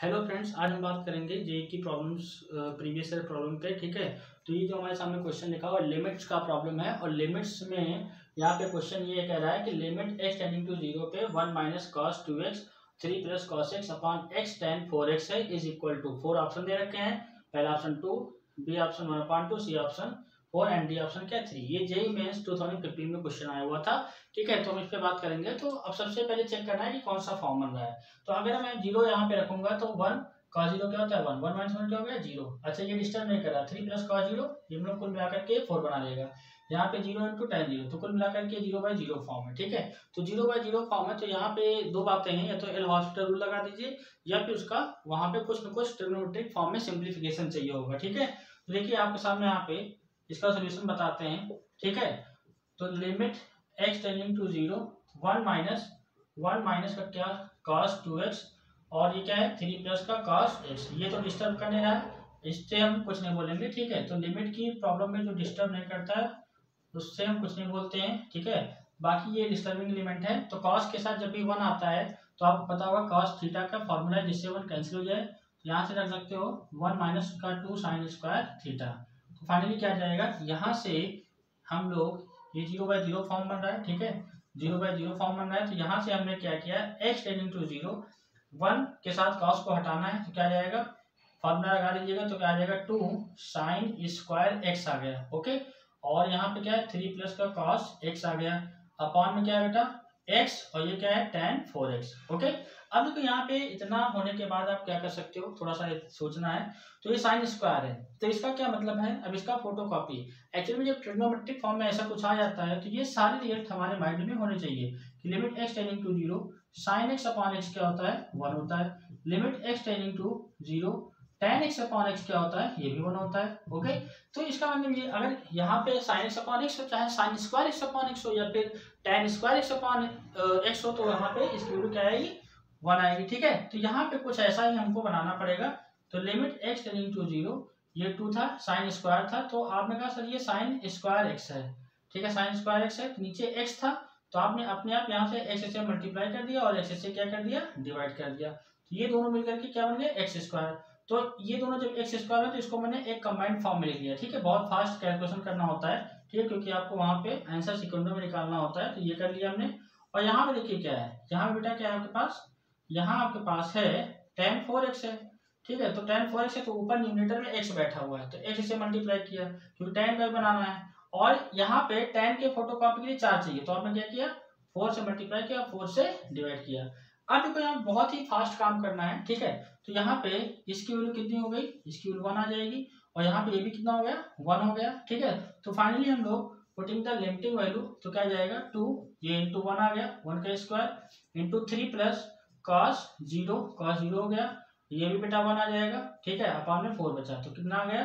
Hello friends आज हम बात करेंगे जे की प्रॉब्लम्स प्रीवियस ईयर प्रॉब्लम पे, ठीक है? तो ये जो हमारे सामने क्वेश्चन लिखा हुआ लिमिट्स का प्रॉब्लम है, और लिमिट्स में यहाँ पे क्वेश्चन ये कह रहा है कि limit x tending to zero पे one minus cos two x three plus cos x upon x tan four x है is equal to four option दे रखे हैं। पहला option two B option one upon two C option four and D option क्या three ये JEE Mains 2015 में question आया हुआ था। ठीक है तो हम इस पे बात करेंगे। तो अब सबसे पहले चेक करना है कि कौन सा फॉर्म बन रहा है। तो अगर मैं ज़ीरो यहाँ पे रखूँगा तो वन का ज़ीरो क्या होता है? वन वन माइनस वन क्या हो गया? ज़ीरो अच्छा ये डिस्टर्ब नहीं कर रहा थ्री प्लस का ज़ीरो हम कुल मिलाकर के फोर बना लेगा यहाँ पे ज़ीरो इंटू टेन ज़ीरो तो कुल मिलाकर के ज़ीरो बाय ज़ीरो फॉर्म है। ठीक है? तो ज़ीरो बाय ज़ीरो फॉर्म है तो यहाँ पे दो बातें हैं। या तो एल हॉस्पिटल रूल लगा दीजिए, या फिर उसका वहाँ पे कुछ न कुछ ट्रिग्नोमेट्रिक फॉर्म में सिंप्लीफिकेशन चाहिए होगा। ठीक है? तो देखिए, आपके सामने यहाँ पे इसका सोल्यूशन बताते हैं, ठीक है? तो limit x tending to zero one minus one minus का क्या? कॉस टू एक्स और ये क्या है? थ्री प्लस का कॉस एक्स ये तो डिस्टर्ब करने रहा है, इससे हम कुछ नहीं बोलेंगे, ठीक है? तो लिमिट की प्रॉब्लम में जो डिस्टर्ब नहीं करता है, उससे हम कुछ नहीं बोलते हैं, ठीक है? बाकी ये डिस्टर्बिंग एलिमेंट है तो कॉस के साथ जब भी वन आता है तो आपको पता होगा कॉस थीटा का फॉर्मूला है जिससे वन कैंसिल हो जाए यहाँ से रख सकते हो वन माइनस का टू साइन स्क्वायर थीटा तो फाइनली क्या जाएगा? यहाँ से हम लोग ये ज़ीरो बाय ज़ीरो फॉर्म बन रहा है, ठीक है? ज़ीरो बाय ज़ीरो फॉर्म बन रहा है तो यहाँ से हमने क्या किया? X tending to zero one के साथ कॉस को हटाना है तो क्या जाएगा? फॉर्मूला लगा लीजिएगा तो क्या आ जाएगा? टू साइन स्क्वायर एक्स आ गया ओके और यहाँ पे क्या है? थ्री प्लस का कॉस एक्स आ गया। अपॉन में क्या बेटा? एक्स और ये क्या है? टेन फोर एक्स ओके अब देखो यहाँ पे इतना होने के बाद आप क्या कर सकते हो? थोड़ा सा सोचना है। तो ये साइन स्क्वायर है। तो इसका क्या मतलब है? अब इसका फ़ोटो कॉपी एक्चुअली जब ट्रिग्नोमेट्रिक फॉर्म में ऐसा कुछ आ जाता है तो ये सारे रिज़ल्ट हमारे माइंड में होने चाहिए कि limit x tending to zero sine x upon x क्या होता है? वन होता है। Limit x tending to zero tan x upon x क्या होता है? ये भी वन होता है ओके तो इसका मतलब ये, अगर यहाँ पे साइन एक्स अपॉन एक्स हो, चाहे sine square x upon x हो, या फिर tan square x upon x हो तो यहाँ पे इसकी वैल्यू क्या आएगी? वन आएगी, ठीक है? तो यहाँ पे कुछ ऐसा ही हमको बनाना पड़ेगा। तो limit x tending to zero ये टू था साइन स्क्वायर था तो आपने कहा, सर, ये साइन स्क्वायर एक्स है। ठीक है साइन स्क्वायर एक्स है तो नीचे एक्स था तो आपने अपने आप यहाँ से एक्स से मल्टीप्लाई कर दिया और एक्स से क्या कर दिया? डिवाइड कर दिया। तो ये दोनों मिलकर के क्या बन गया एक्स स्क्वायर तो ये दोनों जब एक्स स्क्वायर है तो इसको मैंने एक कंबाइंड फॉर्म में लिख लिया। ठीक है, बहुत फास्ट कैलकुलेशन करना होता है, ठीक है, क्योंकि आपको वहाँ पे आंसर सिक्वेंडो में निकालना होता है तो ये कर लिया हमने। और यहाँ पे देखिए क्या है, यहाँ बेटा क्या है आपके पास? यहाँ आपके पास है टेन फोर एक्स है, ठीक है तो टेन फोर एक्स है तो ऊपर न्यूमिनेटर में एक्स बैठा हुआ है तो एक्स से मल्टीप्लाई किया, क्योंकि टेन का बनाना है। और यहाँ पे टेन के फ़ोटो कॉपी के लिए चार चाहिए तो आपने क्या किया? फोर से मल्टीप्लाई किया फोर से डिवाइड किया। देखो यहाँ बहुत ही फास्ट काम करना है, ठीक है? तो यहाँ पे इसकी वैल्यू कितनी हो गई? इसकी वैल्यू वन आ जाएगी। और यहाँ पे ये भी कितना हो गया? वन हो गया, ठीक है? तो फाइनली हम लोग पुटिंग द लिमिटिंग वैल्यू तो क्या जाएगा? टू ये इंटू वन आ गया वन का square into three plus cos zero cos zero हो गया। ये भी बेटा वन आ जाएगा, ठीक है? अपॉन में फोर बचा तो कितना आ गया?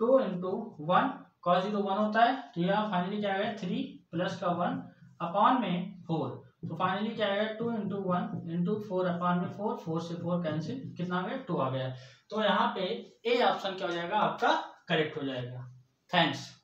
Two into one cos zero one होता है। तो यहाँ फाइनली क्या आ गया? थ्री प्लस का वन अपॉन में फोर तो फाइनली क्या आएगा two into one into four upon में फोर फोर से फोर कैंसिल कितना आ गया? टू आ गया। तो यहाँ पे ए ऑप्शन क्या हो जाएगा? आपका करेक्ट हो जाएगा। थैंक्स